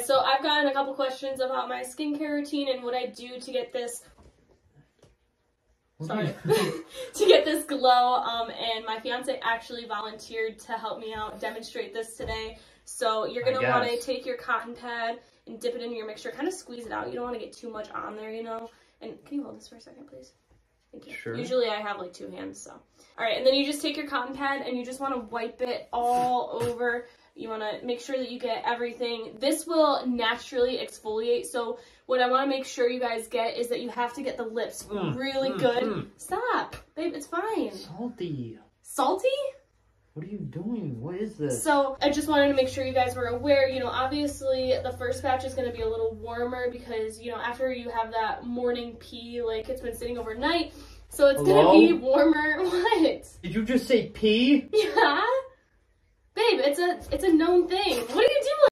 So I've gotten a couple questions about my skincare routine and what I do to get this sorry to get this glow. Um, and my fiance actually volunteered to help me out demonstrate this today. So you're gonna want to take your cotton pad and dip it in your mixture kind of squeeze it out. You don't want to get too much on there you know? And can you hold this for a second please? Thank you. Sure. Usually I have like two hands, so. All right, and then you just take your cotton pad and you just want to wipe it all over you want to make sure that you get everything. This will naturally exfoliate. So what I want to make sure you guys get is that you have to get the lips mm, really mm, good. Mm. Stop. Babe, it's fine. Salty. Salty? What are you doing? What is this? So I just wanted to make sure you guys were aware, you know, obviously the first batch is going to be a little warmer because, you know, after you have that morning pee, like it's been sitting overnight. So it's going to be warmer. What? Did you just say pee? Yeah. It's a it's a known thing. What are you doing?